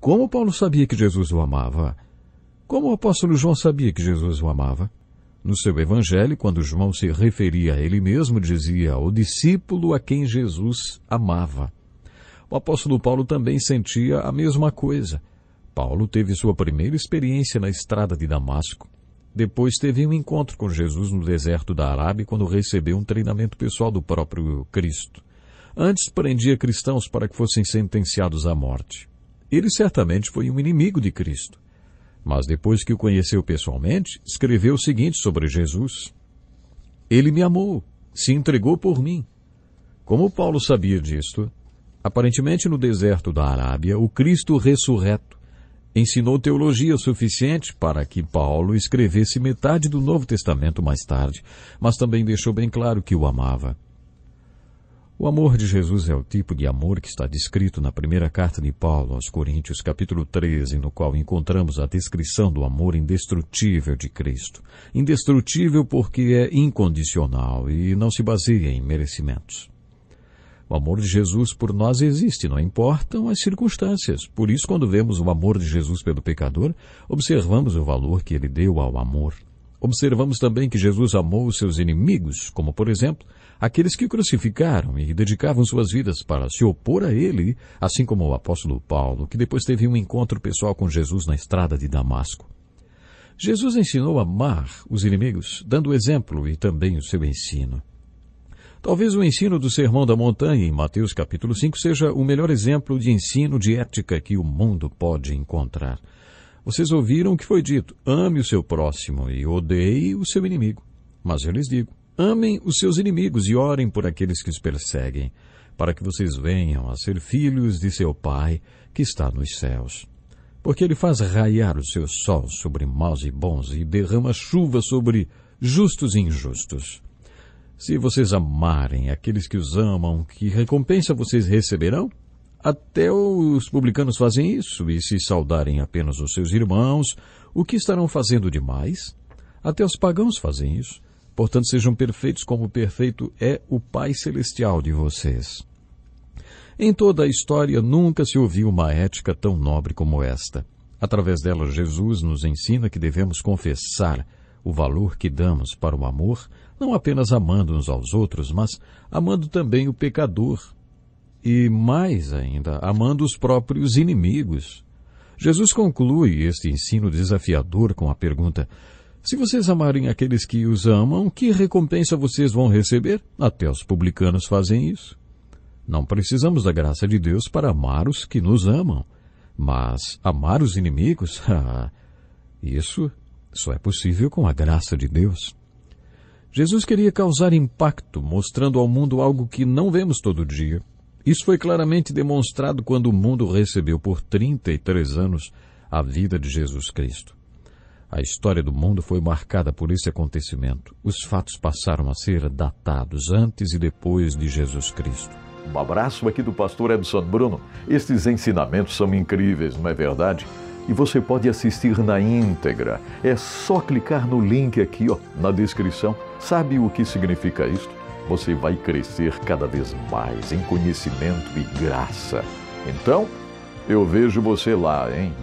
Como Paulo sabia que Jesus o amava? Como o apóstolo João sabia que Jesus o amava? No seu evangelho, quando João se referia a ele mesmo, dizia o discípulo a quem Jesus amava. O apóstolo Paulo também sentia a mesma coisa. Paulo teve sua primeira experiência na estrada de Damasco. Depois teve um encontro com Jesus no deserto da Arábia quando recebeu um treinamento pessoal do próprio Cristo. Antes prendia cristãos para que fossem sentenciados à morte. Ele certamente foi um inimigo de Cristo. Mas depois que o conheceu pessoalmente, escreveu o seguinte sobre Jesus: Ele me amou, se entregou por mim. Como Paulo sabia disto, aparentemente no deserto da Arábia, o Cristo ressurreto ensinou teologia suficiente para que Paulo escrevesse metade do Novo Testamento mais tarde, mas também deixou bem claro que o amava. O amor de Jesus é o tipo de amor que está descrito na primeira carta de Paulo aos Coríntios, capítulo 13, no qual encontramos a descrição do amor indestrutível de Cristo. Indestrutível porque é incondicional e não se baseia em merecimentos. O amor de Jesus por nós existe, não importam as circunstâncias. Por isso, quando vemos o amor de Jesus pelo pecador, observamos o valor que ele deu ao amor. Observamos também que Jesus amou os seus inimigos, como, por exemplo, aqueles que o crucificaram e dedicavam suas vidas para se opor a ele, assim como o apóstolo Paulo, que depois teve um encontro pessoal com Jesus na estrada de Damasco. Jesus ensinou a amar os inimigos, dando o exemplo e também o seu ensino. Talvez o ensino do Sermão da Montanha em Mateus capítulo 5 seja o melhor exemplo de ensino de ética que o mundo pode encontrar. Vocês ouviram o que foi dito: ame o seu próximo e odeie o seu inimigo. Mas eu lhes digo: amem os seus inimigos e orem por aqueles que os perseguem, para que vocês venham a ser filhos de seu Pai que está nos céus. Porque ele faz raiar o seu sol sobre maus e bons e derrama chuva sobre justos e injustos. Se vocês amarem aqueles que os amam, que recompensa vocês receberão? Até os publicanos fazem isso, e se saudarem apenas os seus irmãos, o que estarão fazendo demais? Até os pagãos fazem isso. Portanto, sejam perfeitos como perfeito é o Pai Celestial de vocês. Em toda a história nunca se ouviu uma ética tão nobre como esta. Através dela, Jesus nos ensina que devemos confessar o valor que damos para o amor, não apenas amando uns aos outros, mas amando também o pecador. E mais ainda, amando os próprios inimigos. Jesus conclui este ensino desafiador com a pergunta: Se vocês amarem aqueles que os amam, que recompensa vocês vão receber? Até os publicanos fazem isso. Não precisamos da graça de Deus para amar os que nos amam. Mas amar os inimigos? Ah, isso só é possível com a graça de Deus. Jesus queria causar impacto, mostrando ao mundo algo que não vemos todo dia. Isso foi claramente demonstrado quando o mundo recebeu por 33 anos a vida de Jesus Cristo. A história do mundo foi marcada por esse acontecimento. Os fatos passaram a ser datados antes e depois de Jesus Cristo. Um abraço aqui do pastor Edson Bruno. Estes ensinamentos são incríveis, não é verdade? e você pode assistir na íntegra. É só clicar no link aqui ó, na descrição. Sabe o que significa isso? Você vai crescer cada vez mais em conhecimento e graça. Então, eu vejo você lá, hein?